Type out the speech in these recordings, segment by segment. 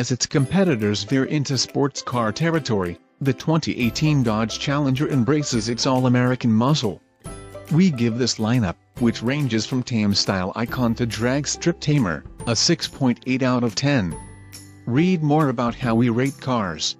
as its competitors veer into sports car territory, the 2018 Dodge Challenger embraces its all-American muscle. We give this lineup, which ranges from tame style icon to drag strip tamer, a 6.8 out of 10. Read more about how we rate cars.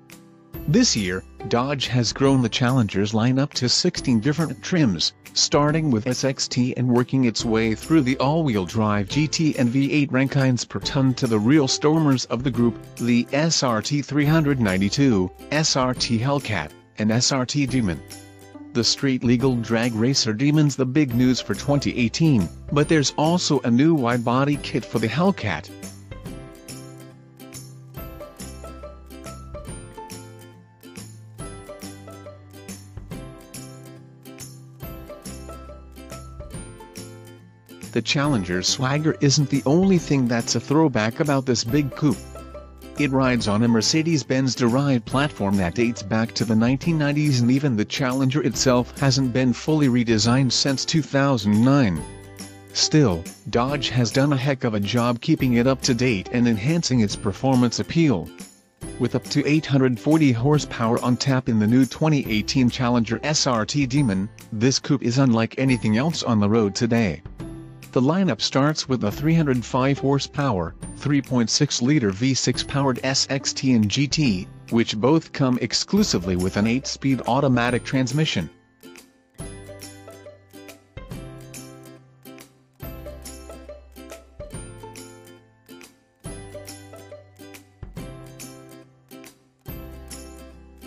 This year, Dodge has grown the Challenger's lineup to 16 different trims, starting with SXT and working its way through the all-wheel drive GT and V8 Rankines per ton to the real stormers of the group, the SRT 392, SRT Hellcat, and SRT Demon. The street legal drag racer Demon's the big news for 2018, but there's also a new wide-body kit for the Hellcat. The Challenger's swagger isn't the only thing that's a throwback about this big coupe. It rides on a Mercedes-Benz derived platform that dates back to the 1990s and even the Challenger itself hasn't been fully redesigned since 2009. Still, Dodge has done a heck of a job keeping it up to date and enhancing its performance appeal. With up to 840 horsepower on tap in the new 2018 Challenger SRT Demon, this coupe is unlike anything else on the road today. The lineup starts with a 305 horsepower, 3.6-liter V6 powered SXT and GT, which both come exclusively with an 8-speed automatic transmission.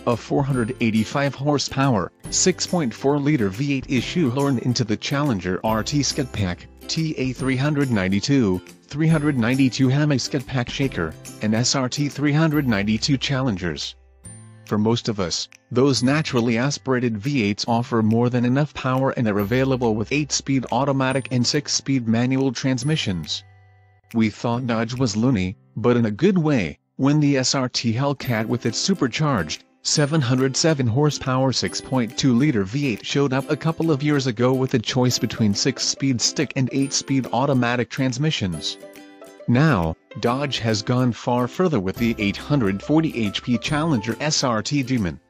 A 485 horsepower, 6.4-liter V8 is shoehorned into the Challenger RT Scat Pack, TA392, 392 Hemi Scat Pack Shaker, and SRT 392 Challengers. For most of us, those naturally aspirated V8s offer more than enough power and are available with 8-speed automatic and 6-speed manual transmissions. We thought Dodge was loony, but in a good way, when the SRT Hellcat with its supercharged, 707 horsepower 6.2-liter V8 showed up a couple of years ago with a choice between 6-speed stick and 8-speed automatic transmissions. Now, Dodge has gone far further with the 840 HP Challenger SRT Demon.